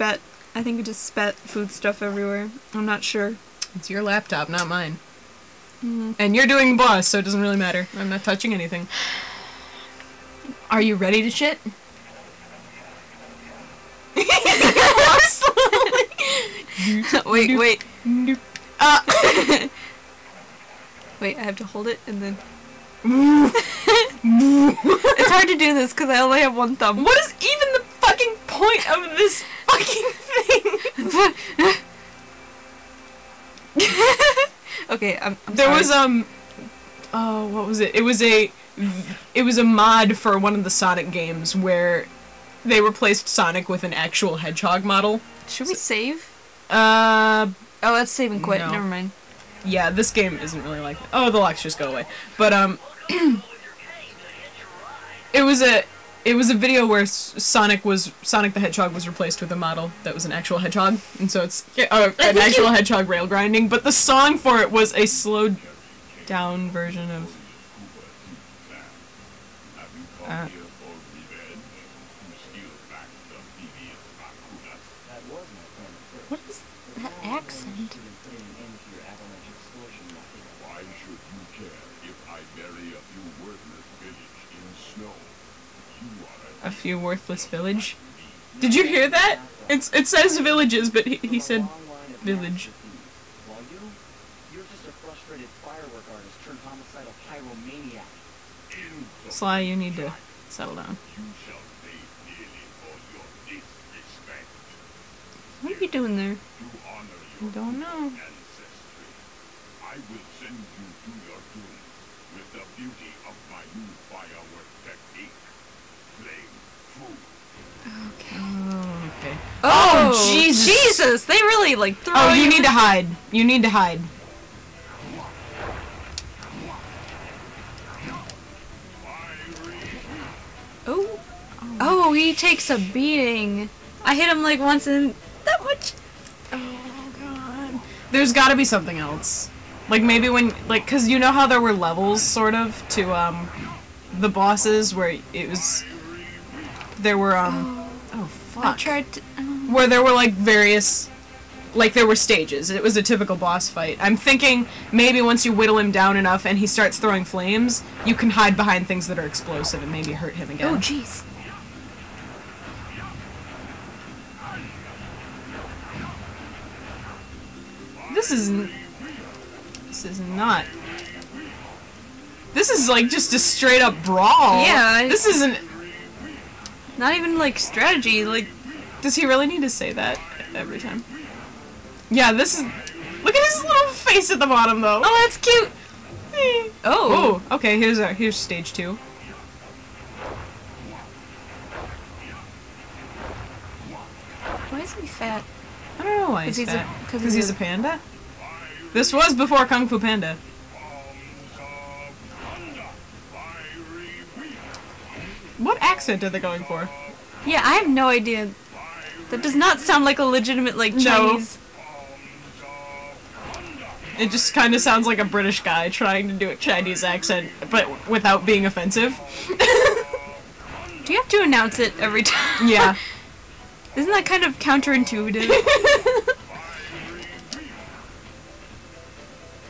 spat. I think it just spat food stuff everywhere. I'm not sure. It's your laptop, not mine. Mhm. And you're doing boss, so it doesn't really matter. I'm not touching anything. Are you ready to shit? wait, wait, uh, wait. I have to hold it and then. it's hard to do this because I only have one thumb. What is even the fucking point of this fucking thing? okay, I'm. I'm There sorry. was um oh what was it? It was a it was a mod for one of the Sonic games where they replaced Sonic with an actual hedgehog model. Should we save? Uh Oh, let's save and quit. No. Never mind. yeah, this game isn't really like Oh, the locks just go away. But um it was a it was a video where Sonic was Sonic the Hedgehog was replaced with a model that was an actual hedgehog, and so it's uh, an actual you- hedgehog rail grinding. But the song for it was a slowed down version of. Uh, What is that accent? Why should you care if I bury a few worthless village in snow? You are a few worthless village. Did you hear that? It's it says villages, but he, he said village. While you, you're just a frustrated firework artist turned homicidal pyromaniac. in Sly, you need to settle down. you shall pay dearly for your disrespect. What are you doing there? To I don't know. ancestry, I will send you to your doom with the beauty of my new firework technique. Oh, okay. Oh, Jesus. Jesus! They really like throw Oh, you need to hide. You need to hide. Oh, oh, he takes a beating. I hit him like once and that much. Oh god. There's got to be something else. Like maybe when like cuz you know how there were levels sort of to um the bosses where it was there were um oh fuck. I tried to. um, where there were like various like there were stages. It was a typical boss fight. I'm thinking maybe once you whittle him down enough and he starts throwing flames, you can hide behind things that are explosive and maybe hurt him again. oh, jeez. This is This is not This is like just a straight up brawl. Yeah, This isn't Not even like strategy. Like, Does he really need to say that every time? Yeah, this is Look at his little face at the bottom though. oh, that's cute. Eh. Oh, Oh, okay, here's our here's stage 2. why is he fat? I don't know why 'Cause he's, he's a- fat. 'cause Because he's he's a panda? This was before Kung Fu Panda. What accent are they going for? Yeah, I have no idea. That does not sound like a legitimate like No. Chinese. It just kind of sounds like a British guy trying to do a Chinese accent, but without being offensive. Do you have to announce it every time? Yeah. Isn't that kind of counterintuitive?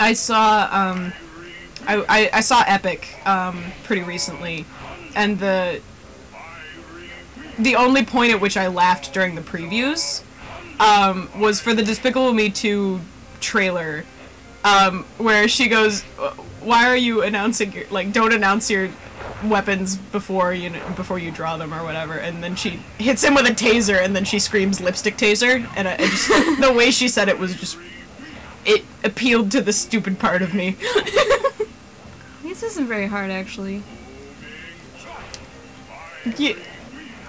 I saw um, I, I, I saw Epic um pretty recently, and the the only point at which I laughed during the previews um was for the Despicable Me 2 trailer, um where she goes, "Why are you announcing your like don't announce your weapons before you before you draw them or whatever," and then she hits him with a taser, and then she screams lipstick taser, and I, I just the way she said it was just it appealed to the stupid part of me. this isn't very hard, actually. Yeah,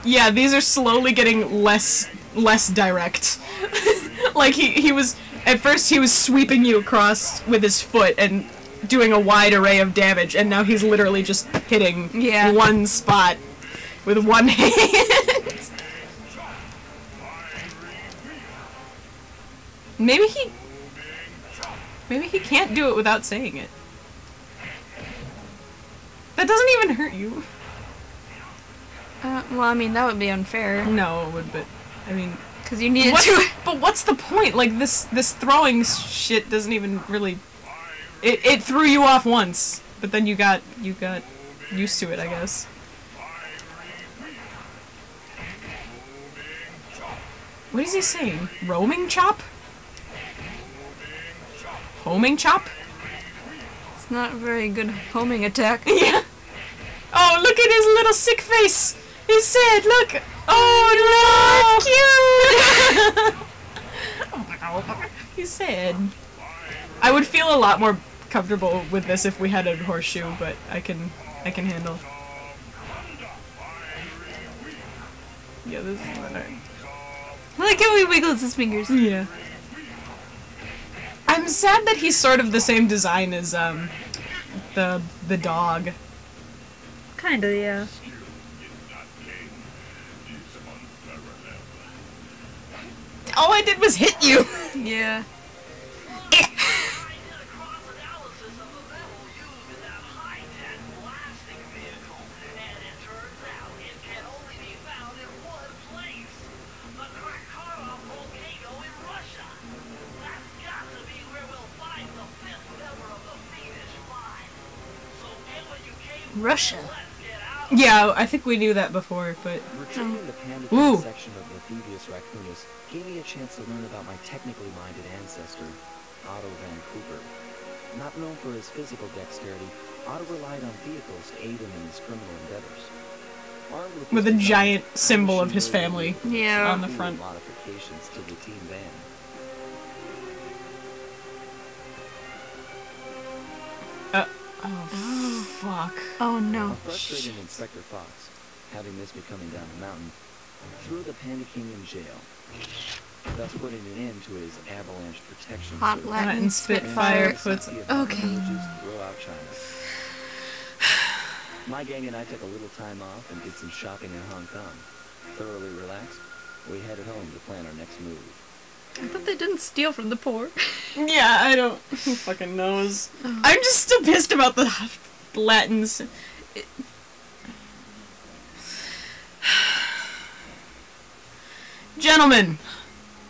yeah, these are slowly getting less less direct. like he he was at first he was sweeping you across with his foot and doing a wide array of damage, and now he's literally just hitting Yeah. one spot with one hand. Maybe he Maybe he can't do it without saying it. That doesn't even hurt you. Uh, well, I mean, that would be unfair. No, it would, but I mean, Because you needed What's, to. but what's the point? Like this this throwing shit doesn't even really. It it threw you off once, but then you got you got used to it, I guess. What is he saying? Roaming chop? Homing chop? It's not a very good homing attack. Yeah. Oh, look at his little sick face. He's sad. Look. Oh no, it's cute. He's sad. I would feel a lot more comfortable with this if we had a horseshoe, but I can I can handle. Yeah, this is. I like how he wiggles his fingers. Yeah. I'm sad that he's sort of the same design as um the the dog. Kinda, yeah. All I did was hit you. Yeah. Russia. Yeah, I think we knew that before, but Retrieving hmm. the panda Ooh. section of Thievius Raccoonus gave me a chance to learn about my technically minded ancestor, Otto van Cooper. Not known for his physical dexterity, Otto relied on vehicles to aid him in his criminal endeavors. Armed with, with a his design, giant I symbol of his family Yeah. on the front. Modifications to the team van. Uh, oh, oh. Fuck. Oh A no. frustrated Inspector Fox, having missed me coming down the mountain, threw the Panda King in jail, thus putting an end to his avalanche protection Hot. Latin Latin Spitfire Spitfire. puts. Okay. Throw China. My gang and I took a little time off and did some shopping in Hong Kong. Thoroughly relaxed, we headed home to plan our next move. I thought they didn't steal from the poor. Yeah, I don't. Who fucking knows? Oh. I'm just still pissed about the Latins. It- Gentlemen,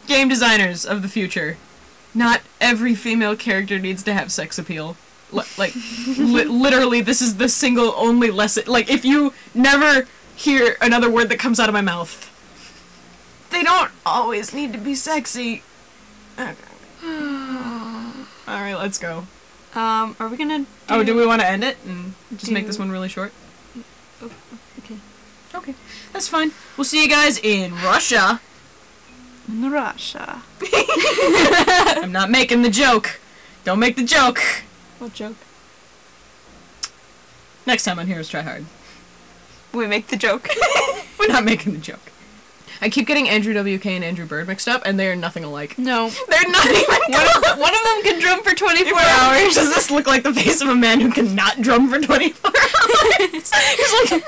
game designers of the future, not every female character needs to have sex appeal. Li- like, li- literally, this is the single only lesson. Like, if you never hear another word that comes out of my mouth, they don't always need to be sexy. Okay. Alright, let's go. Um, are we gonna? Oh, do we want to end it and just make this one really short? Okay. Okay, that's fine. We'll see you guys in Russia. In Russia. I'm not making the joke. Don't make the joke. What joke? Next time on Heroes Try Hard. We make the joke. We're not making the joke. I keep getting Andrew WK and Andrew Bird mixed up, and they are nothing alike. no. They're not even One of, one of them can drum for 24 hours. hours. Does this look like the face of a man who cannot drum for 24 hours? He's like,